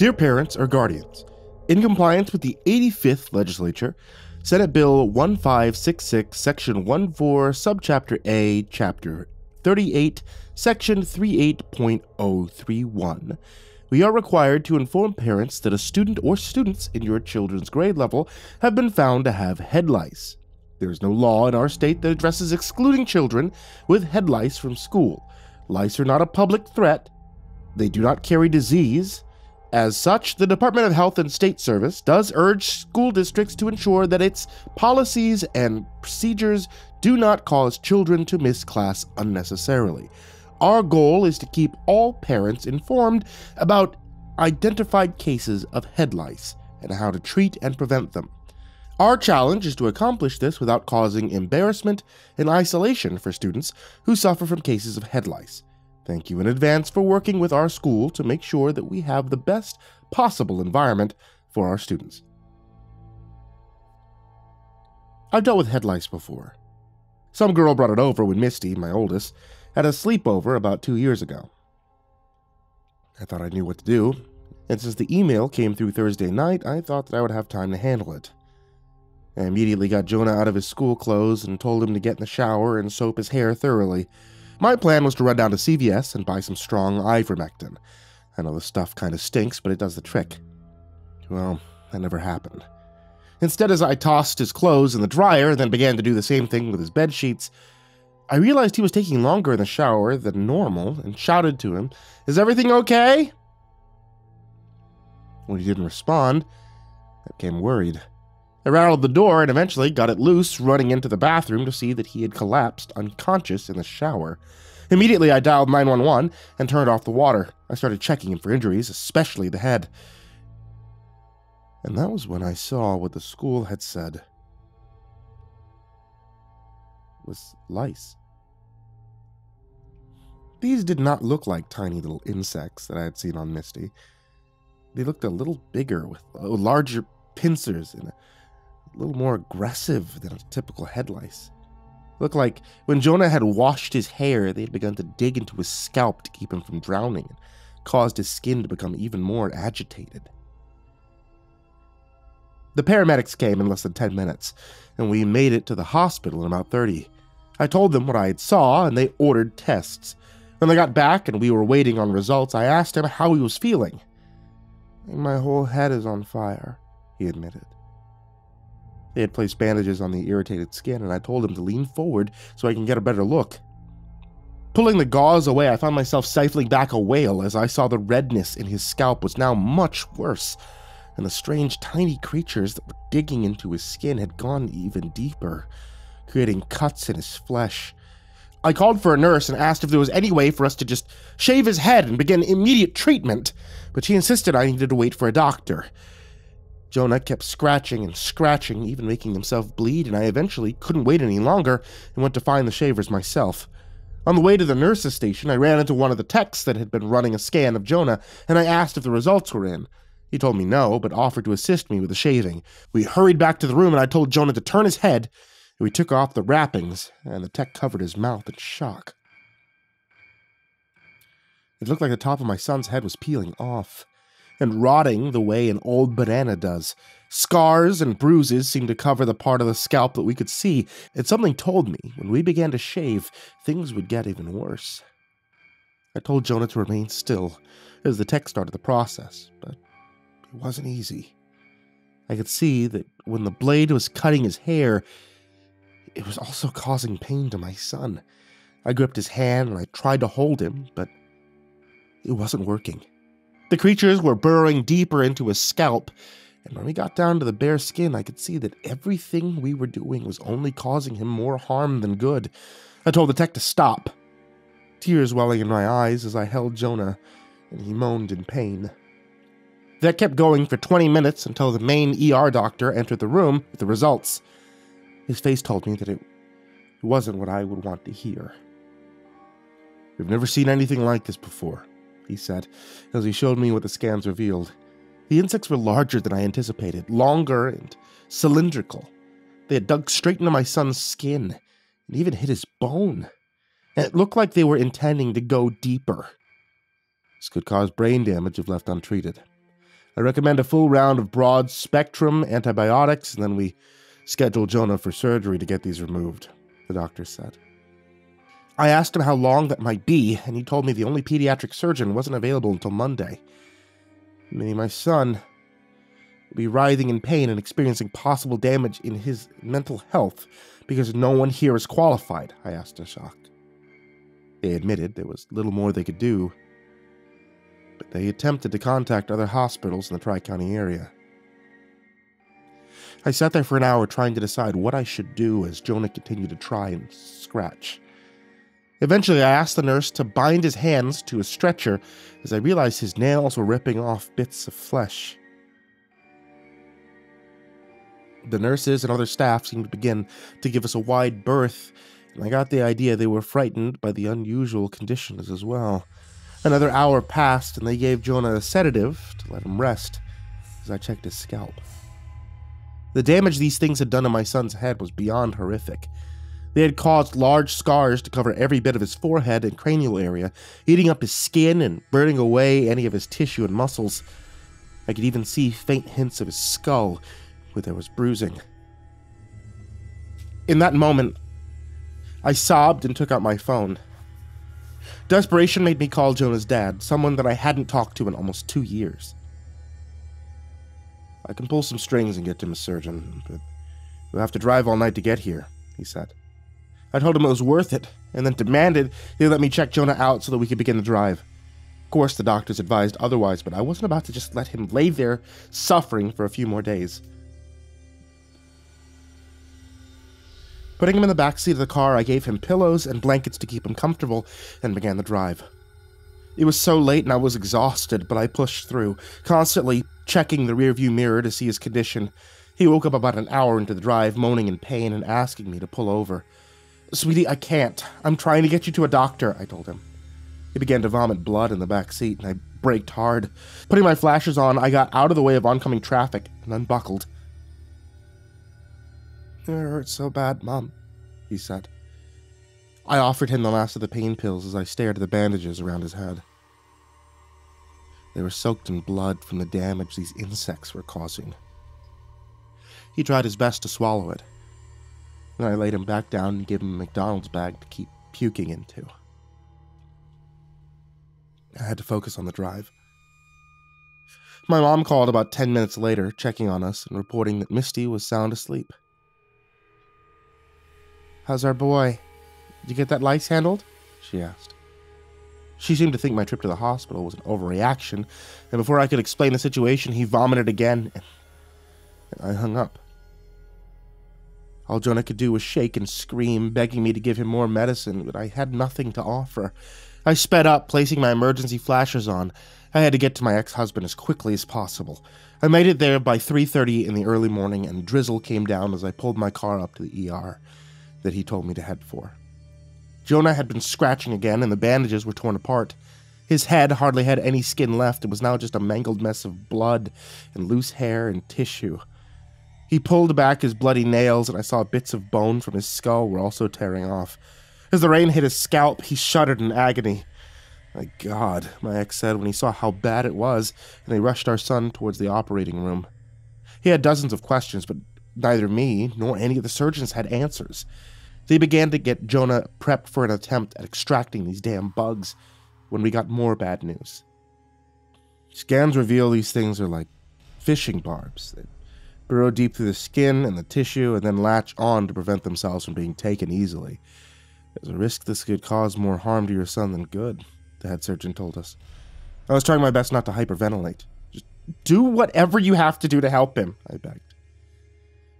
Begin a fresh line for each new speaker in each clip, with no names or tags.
Dear parents or guardians, in compliance with the 85th legislature, Senate Bill 1566, Section 14, Subchapter A, Chapter 38, Section 38.031, we are required to inform parents that a student or students in your children's grade level have been found to have head lice. There is no law in our state that addresses excluding children with head lice from school. Lice are not a public threat, they do not carry disease. As such, the Department of Health and State Service does urge school districts to ensure that its policies and procedures do not cause children to miss class unnecessarily. Our goal is to keep all parents informed about identified cases of head lice and how to treat and prevent them. Our challenge is to accomplish this without causing embarrassment and isolation for students who suffer from cases of head lice. Thank you in advance for working with our school to make sure that we have the best possible environment for our students. I've dealt with head lice before. Some girl brought it over when Misty, my oldest, had a sleepover about two years ago. I thought I knew what to do, and since the email came through Thursday night, I thought that I would have time to handle it. I immediately got Jonah out of his school clothes and told him to get in the shower and soap his hair thoroughly. My plan was to run down to CVS and buy some strong ivermectin. I know the stuff kind of stinks, but it does the trick. Well, that never happened. Instead, as I tossed his clothes in the dryer, then began to do the same thing with his bed sheets, I realized he was taking longer in the shower than normal and shouted to him, Is everything okay? When he didn't respond, I became worried. I rattled the door and eventually got it loose, running into the bathroom to see that he had collapsed unconscious in the shower. Immediately, I dialed 911 and turned off the water. I started checking him for injuries, especially the head. And that was when I saw what the school had said was lice. These did not look like tiny little insects that I had seen on Misty. They looked a little bigger, with uh, larger pincers and a little more aggressive than a typical head lice. Looked like when Jonah had washed his hair, they had begun to dig into his scalp to keep him from drowning and caused his skin to become even more agitated. The paramedics came in less than 10 minutes, and we made it to the hospital in about 30. I told them what I had saw, and they ordered tests. When they got back and we were waiting on results, I asked him how he was feeling. My whole head is on fire, he admitted. They had placed bandages on the irritated skin, and I told him to lean forward so I can get a better look. Pulling the gauze away, I found myself stifling back a wail as I saw the redness in his scalp was now much worse, and the strange tiny creatures that were digging into his skin had gone even deeper, creating cuts in his flesh. I called for a nurse and asked if there was any way for us to just shave his head and begin immediate treatment, but she insisted I needed to wait for a doctor. Jonah kept scratching and scratching, even making himself bleed, and I eventually couldn't wait any longer and went to find the shavers myself. On the way to the nurse's station, I ran into one of the techs that had been running a scan of Jonah, and I asked if the results were in. He told me no, but offered to assist me with the shaving. We hurried back to the room, and I told Jonah to turn his head we took off the wrappings, and the tech covered his mouth in shock. It looked like the top of my son's head was peeling off and rotting the way an old banana does. Scars and bruises seemed to cover the part of the scalp that we could see, and something told me when we began to shave, things would get even worse. I told Jonah to remain still as the tech started the process, but it wasn't easy. I could see that when the blade was cutting his hair, it was also causing pain to my son. I gripped his hand and I tried to hold him, but it wasn't working. The creatures were burrowing deeper into his scalp, and when we got down to the bare skin, I could see that everything we were doing was only causing him more harm than good. I told the tech to stop, tears welling in my eyes as I held Jonah, and he moaned in pain. That kept going for 20 minutes until the main ER doctor entered the room with the results. His face told me that it wasn't what I would want to hear. We've never seen anything like this before, he said, as he showed me what the scans revealed. The insects were larger than I anticipated, longer and cylindrical. They had dug straight into my son's skin and even hit his bone. And it looked like they were intending to go deeper. This could cause brain damage if left untreated. I recommend a full round of broad spectrum antibiotics, and then we schedule Jonah for surgery to get these removed, the doctor said. I asked him how long that might be, and he told me the only pediatric surgeon wasn't available until Monday. Meaning my son, will be writhing in pain and experiencing possible damage in his mental health because no one here is qualified, I asked in shock. They admitted there was little more they could do, but they attempted to contact other hospitals in the Tri County area. I sat there for an hour trying to decide what I should do as Jonah continued to try and scratch. Eventually, I asked the nurse to bind his hands to a stretcher as I realized his nails were ripping off bits of flesh. The nurses and other staff seemed to begin to give us a wide berth, and I got the idea they were frightened by the unusual conditions as well. Another hour passed, and they gave Jonah a sedative to let him rest as I checked his scalp. The damage these things had done to my son's head was beyond horrific. They had caused large scars to cover every bit of his forehead and cranial area, eating up his skin and burning away any of his tissue and muscles. I could even see faint hints of his skull where there was bruising. In that moment, I sobbed and took out my phone. Desperation made me call Jonah's dad, someone that I hadn't talked to in almost two years. I can pull some strings and get him a surgeon, but we'll have to drive all night to get here, he said. I told him it was worth it, and then demanded he let me check Jonah out so that we could begin the drive. Of course, the doctors advised otherwise, but I wasn't about to just let him lay there suffering for a few more days. Putting him in the back seat of the car, I gave him pillows and blankets to keep him comfortable and began the drive. It was so late and I was exhausted, but I pushed through, constantly checking the rearview mirror to see his condition. He woke up about an hour into the drive, moaning in pain and asking me to pull over. Sweetie, I can't. I'm trying to get you to a doctor, I told him. He began to vomit blood in the back seat, and I braked hard. Putting my flashes on, I got out of the way of oncoming traffic and unbuckled. It hurts so bad, Mom, he said. I offered him the last of the pain pills as I stared at the bandages around his head. They were soaked in blood from the damage these insects were causing. He tried his best to swallow it. Then I laid him back down and gave him a McDonald's bag to keep puking into. I had to focus on the drive. My mom called about 10 minutes later, checking on us and reporting that Misty was sound asleep. How's our boy? Did you get that lice handled? She asked. She seemed to think my trip to the hospital was an overreaction, and before I could explain the situation, he vomited again, and I hung up. All Jonah could do was shake and scream, begging me to give him more medicine, but I had nothing to offer. I sped up, placing my emergency flashers on. I had to get to my ex-husband as quickly as possible. I made it there by 3:30 in the early morning, and drizzle came down as I pulled my car up to the ER that he told me to head for. Jonah had been scratching again, and the bandages were torn apart. His head hardly had any skin left. It was now just a mangled mess of blood and loose hair and tissue. He pulled back his bloody nails, and I saw bits of bone from his skull were also tearing off. As the rain hit his scalp, he shuddered in agony. My God, my ex said when he saw how bad it was, and they rushed our son towards the operating room. He had dozens of questions, but neither me nor any of the surgeons had answers. They began to get Jonah prepped for an attempt at extracting these damn bugs when we got more bad news. Scans reveal these things are like fishing barbs that burrow deep through the skin and the tissue and then latch on to prevent themselves from being taken easily. There's a risk this could cause more harm to your son than good, the head surgeon told us. I was trying my best not to hyperventilate. Just do whatever you have to do to help him, I begged.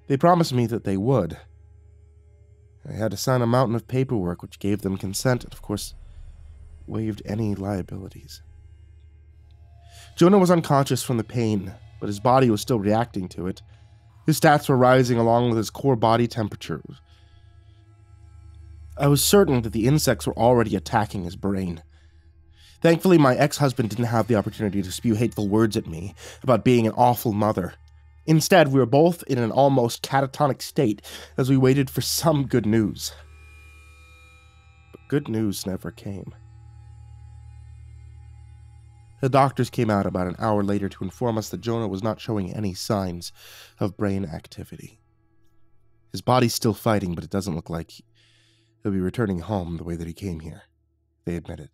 They promised me that they would, I had to sign a mountain of paperwork which gave them consent and, of course, waived any liabilities. Jonah was unconscious from the pain, but his body was still reacting to it. His stats were rising along with his core body temperature. I was certain that the insects were already attacking his brain. Thankfully, my ex husband didn't have the opportunity to spew hateful words at me about being an awful mother. Instead, we were both in an almost catatonic state as we waited for some good news. But good news never came. The doctors came out about an hour later to inform us that Jonah was not showing any signs of brain activity. His body's still fighting, but it doesn't look like he'll be returning home the way that he came here, they admitted.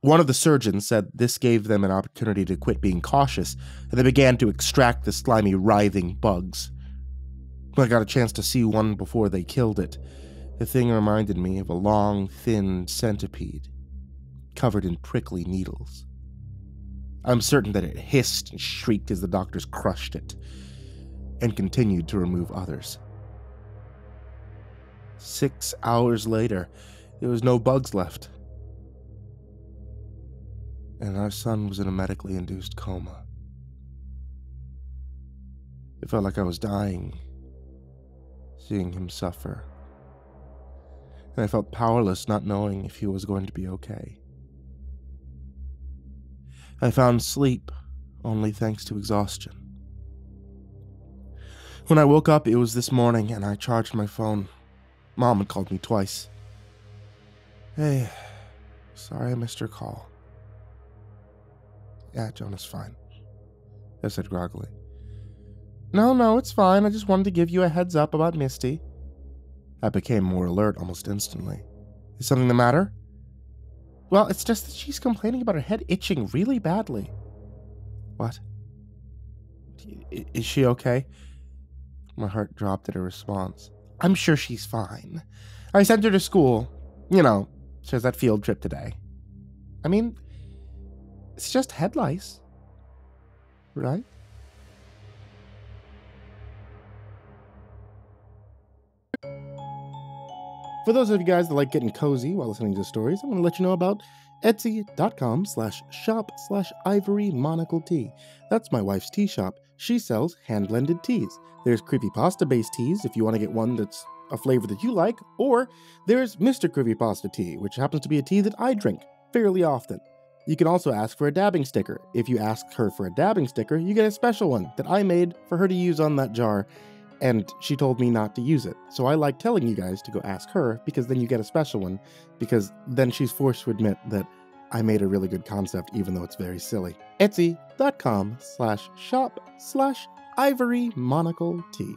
One of the surgeons said this gave them an opportunity to quit being cautious, and they began to extract the slimy, writhing bugs. I got a chance to see one before they killed it. The thing reminded me of a long, thin centipede, covered in prickly needles. I'm certain that it hissed and shrieked as the doctors crushed it, and continued to remove others. Six hours later, there was no bugs left and our son was in a medically induced coma. It felt like I was dying, seeing him suffer. And I felt powerless not knowing if he was going to be okay. I found sleep only thanks to exhaustion. When I woke up, it was this morning, and I charged my phone. Mom had called me twice. Hey, sorry I missed your call. Yeah, Jonah's fine. I said groggily. No, no, it's fine. I just wanted to give you a heads up about Misty. I became more alert almost instantly. Is something the matter? Well, it's just that she's complaining about her head itching really badly. What? Is she okay? My heart dropped at her response. I'm sure she's fine. I sent her to school. You know, she has that field trip today. I mean, it's just head lice. Right? For those of you guys that like getting cozy while listening to stories, I'm going to let you know about etsy.com slash shop slash ivory monocle tea. That's my wife's tea shop. She sells hand-blended teas. There's creepy pasta based teas if you want to get one that's a flavor that you like, or there's Mr. Creepy Pasta tea, which happens to be a tea that I drink fairly often. You can also ask for a dabbing sticker. If you ask her for a dabbing sticker, you get a special one that I made for her to use on that jar, and she told me not to use it. So I like telling you guys to go ask her because then you get a special one, because then she's forced to admit that I made a really good concept even though it's very silly. Etsy.com slash shop slash ivory monocle tea.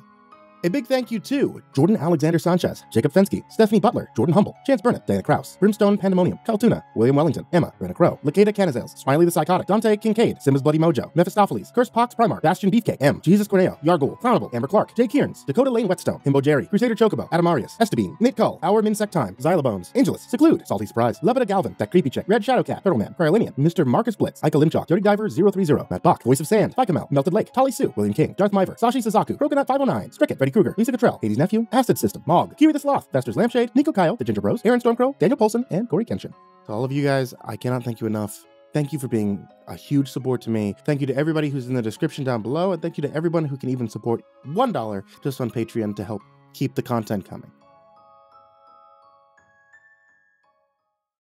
A big thank you to Jordan Alexander Sanchez, Jacob Fensky, Stephanie Butler, Jordan Humble, Chance Burnett, Diana Kraus, Brimstone Pandemonium, Kaltuna, William Wellington, Emma, Brenna Crow, Lakeda Canizales, Smiley the Psychotic, Dante Kincaid, Simba's Bloody Mojo, Mephistopheles, Curse Pox Primark, Bastion Beefcake, M, Jesus Corneo, Yargul, Clownable, Amber Clark, Jay Kierns, Dakota Lane Whetstone, Himbo Jerry, Crusader Chocobo, Adamarius, Estebean, Nate Cull, Our Minsect Time, Xylobones, Angelus, Seclude, Salty Surprise, Lebeda Galvin, That Creepy Chick, Red Shadow Cat, Turtleman, Cryolinian, Mr. Marcus Blitz, Ika Limchalk, Dirty Diver 030, Matt Bach, Voice of Sand, Fikamel, Melted Lake, Tali Sue, William King, Darth Miver, Sashi Suzaku, Coconut 509, Stricket, Freddy Krueger, Lisa Cottrell, Hades Nephew, Acid System, Mog, Kiwi the Sloth, Fester's Lampshade, Nico Kyle, The Ginger Bros, Aaron Stormcrow, Daniel Polson, and Corey Kenshin. To all of you guys, I cannot thank you enough. Thank you for being a huge support to me. Thank you to everybody who's in the description down below, and thank you to everyone who can even support $1 just on Patreon to help keep the content coming.